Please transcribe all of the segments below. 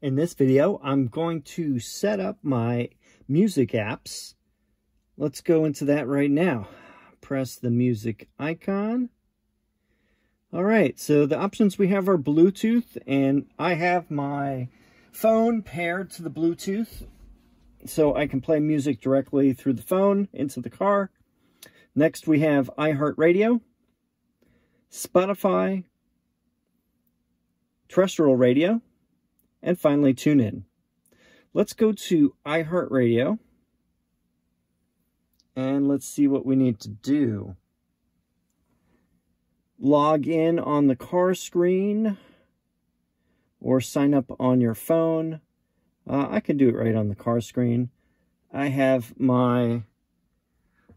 In this video, I'm going to set up my music apps. Let's go into that right now. Press the music icon. All right, so the options we have are Bluetooth, and I have my phone paired to the Bluetooth, so I can play music directly through the phone into the car. Next, we have iHeartRadio, Spotify, terrestrial radio, and finally TuneIn. Let's go to iHeartRadio and let's see what we need to do. Log in on the car screen or sign up on your phone. Uh, I can do it right on the car screen. I have my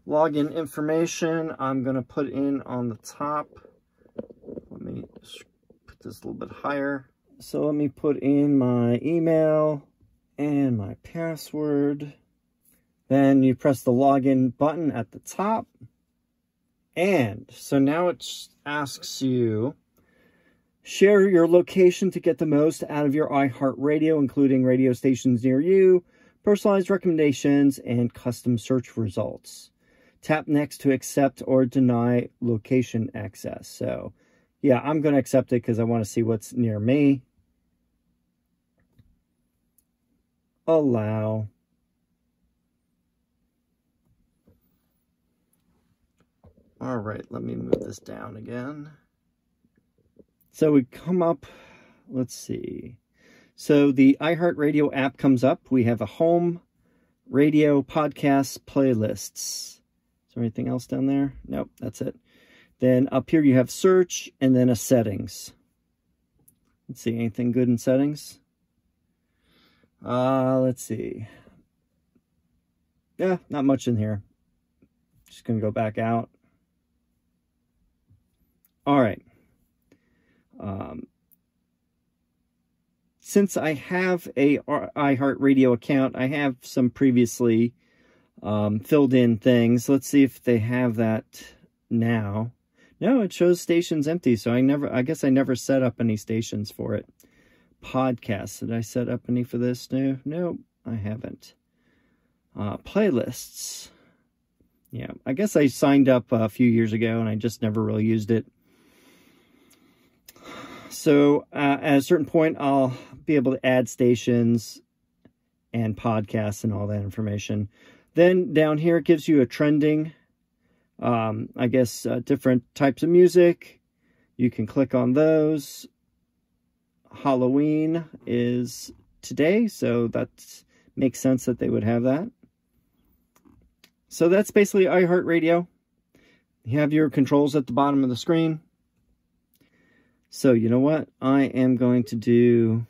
login information I'm going to put in on the top. Let me put this a little bit higher. So let me put in my email and my password. Then you press the login button at the top. And so now it asks you, share your location to get the most out of your iHeartRadio, including radio stations near you, personalized recommendations, and custom search results. Tap next to accept or deny location access. So yeah, I'm going to accept it because I want to see what's near me. allow. All right let me move this down again. So we come up let's see. So the iHeartRadio app comes up. We have a home radio podcast playlists. Is there anything else down there? Nope that's it then up here you have search and then a settings let's see anything good in settings uh, let's see. Yeah, not much in here. Just going to go back out. All right. Um, since I have a iHeartRadio account, I have some previously um, filled in things. Let's see if they have that now. No, it shows stations empty, so I never, I guess I never set up any stations for it podcasts. Did I set up any for this? No, no, I haven't. Uh, playlists. Yeah, I guess I signed up a few years ago and I just never really used it. So uh, at a certain point, I'll be able to add stations and podcasts and all that information. Then down here, it gives you a trending, um, I guess, uh, different types of music. You can click on those. Halloween is today, so that makes sense that they would have that. So that's basically iHeartRadio. You have your controls at the bottom of the screen. So you know what? I am going to do...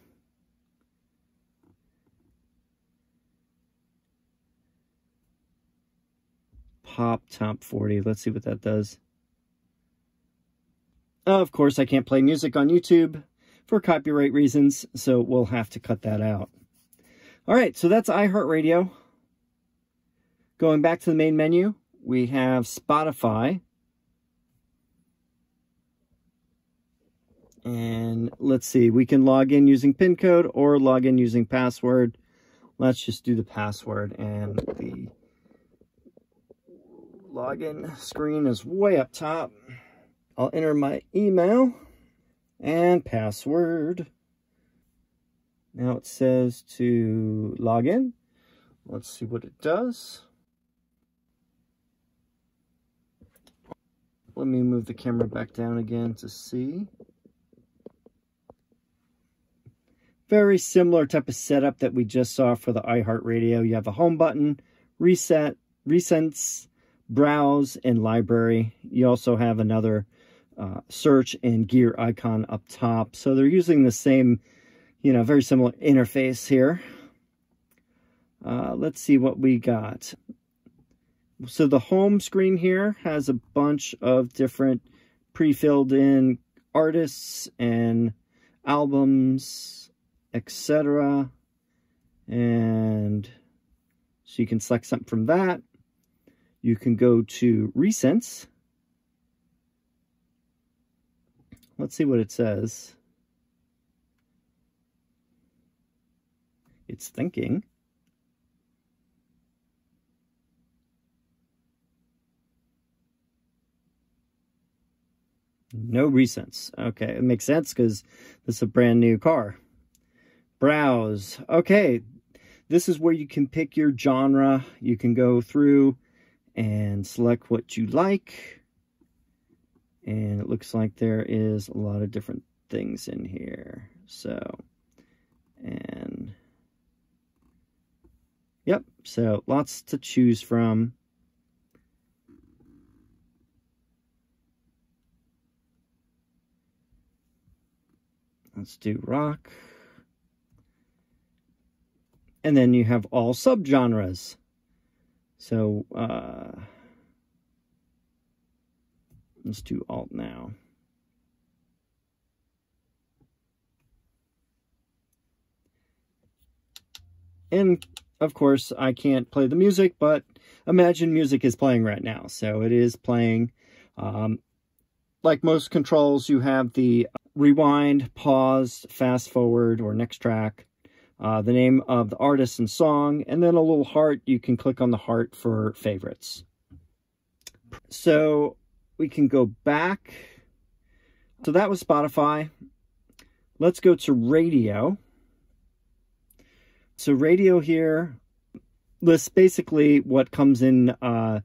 Pop Top 40. Let's see what that does. Of course, I can't play music on YouTube for copyright reasons, so we'll have to cut that out. All right, so that's iHeartRadio. Going back to the main menu, we have Spotify. And let's see, we can log in using PIN code or log in using password. Let's just do the password and the login screen is way up top. I'll enter my email and password. Now it says to log in. Let's see what it does. Let me move the camera back down again to see. Very similar type of setup that we just saw for the iHeartRadio. You have a home button, reset, recents, browse, and library. You also have another uh, search and gear icon up top. So they're using the same, you know, very similar interface here. Uh, let's see what we got. So the home screen here has a bunch of different pre-filled in artists and albums, etc. And so you can select something from that. You can go to Recents Let's see what it says. It's thinking. No recents. Okay, it makes sense because this is a brand new car. Browse. Okay, this is where you can pick your genre. You can go through and select what you like. And it looks like there is a lot of different things in here. So, and yep, so lots to choose from. Let's do rock. And then you have all subgenres. So, uh, let's do alt now. And, of course, I can't play the music, but imagine music is playing right now. So it is playing. Um, like most controls, you have the rewind, pause, fast forward, or next track, uh, the name of the artist and song, and then a little heart. You can click on the heart for favorites. So we can go back. So that was Spotify. Let's go to radio. So radio here lists basically what comes in uh,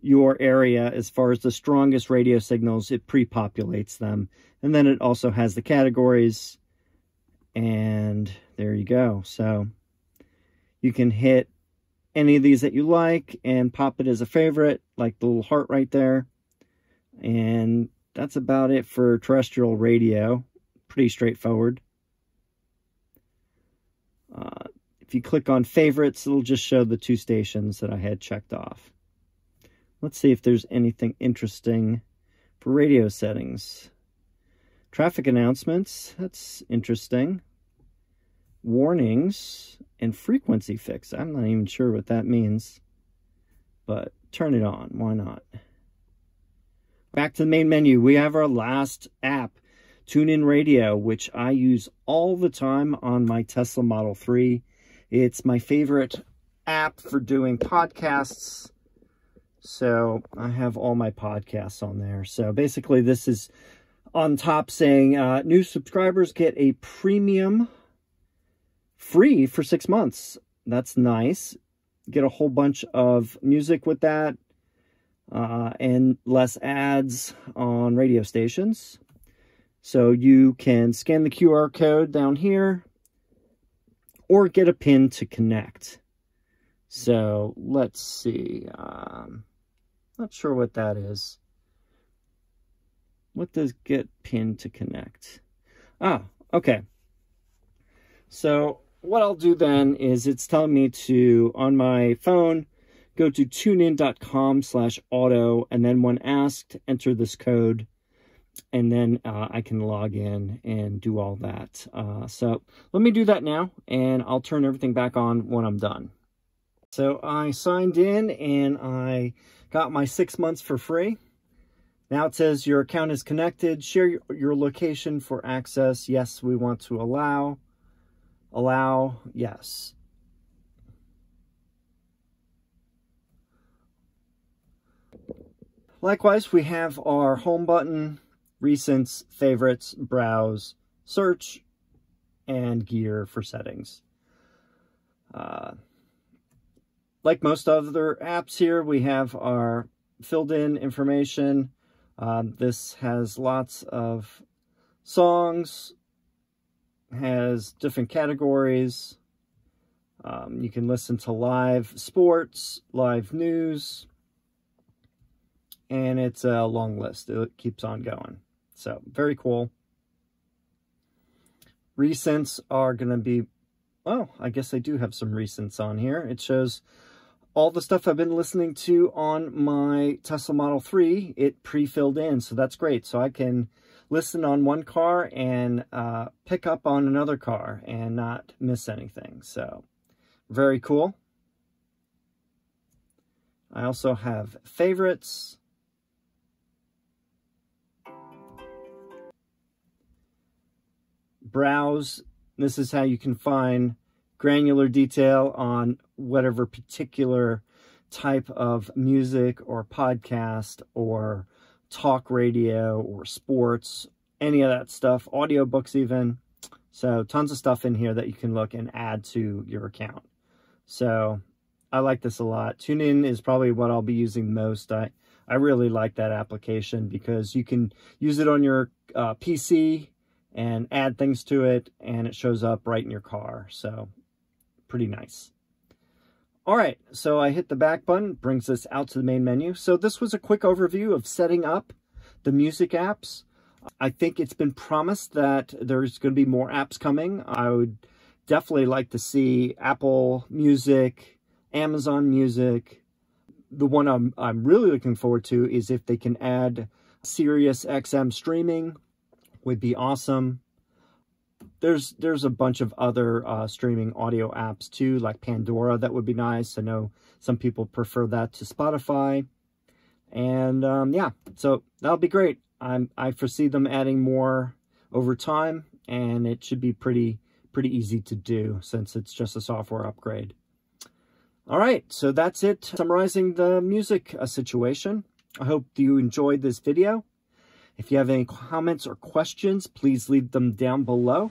your area as far as the strongest radio signals, it pre-populates them. And then it also has the categories. And there you go. So you can hit any of these that you like and pop it as a favorite, like the little heart right there. And that's about it for terrestrial radio. Pretty straightforward. Uh, if you click on favorites, it'll just show the two stations that I had checked off. Let's see if there's anything interesting for radio settings. Traffic announcements, that's interesting. Warnings and frequency fix. I'm not even sure what that means, but turn it on. Why not? Back to the main menu, we have our last app, TuneIn Radio, which I use all the time on my Tesla Model 3. It's my favorite app for doing podcasts so I have all my podcasts on there. So basically this is on top saying uh, new subscribers get a premium free for six months. That's nice. Get a whole bunch of music with that uh, and less ads on radio stations. So you can scan the QR code down here or get a pin to connect. So let's see. Um, not sure what that is. What does get pin to connect? Ah, okay. So what I'll do then is it's telling me to, on my phone, go to tunein.com slash auto, and then when asked, enter this code, and then uh, I can log in and do all that. Uh, so let me do that now, and I'll turn everything back on when I'm done. So I signed in, and I Got my six months for free. Now it says your account is connected. Share your, location for access. Yes, we want to allow. Allow, yes. Likewise, we have our home button, recents, favorites, browse, search, and gear for settings. Uh, like most other apps here, we have our filled in information. Um, this has lots of songs, has different categories. Um, you can listen to live sports, live news, and it's a long list. It keeps on going. So, very cool. Recents are going to be, well, I guess I do have some recents on here. It shows all the stuff I've been listening to on my Tesla Model 3, it pre-filled in, so that's great. So I can listen on one car and uh, pick up on another car and not miss anything. So very cool. I also have favorites. Browse. This is how you can find granular detail on whatever particular type of music or podcast or talk radio or sports, any of that stuff, audiobooks even. So tons of stuff in here that you can look and add to your account. So I like this a lot. TuneIn is probably what I'll be using most. I, I really like that application because you can use it on your uh, PC and add things to it and it shows up right in your car. So pretty nice. All right, so I hit the back button, brings us out to the main menu. So this was a quick overview of setting up the music apps. I think it's been promised that there's going to be more apps coming. I would definitely like to see Apple Music, Amazon Music. The one I'm, I'm really looking forward to is if they can add Sirius XM streaming would be awesome there's there's a bunch of other uh, streaming audio apps too, like Pandora. That would be nice. I know some people prefer that to Spotify, and um, yeah, so that'll be great. I'm I foresee them adding more over time, and it should be pretty pretty easy to do since it's just a software upgrade. All right, so that's it. Summarizing the music uh, situation. I hope you enjoyed this video. If you have any comments or questions, please leave them down below.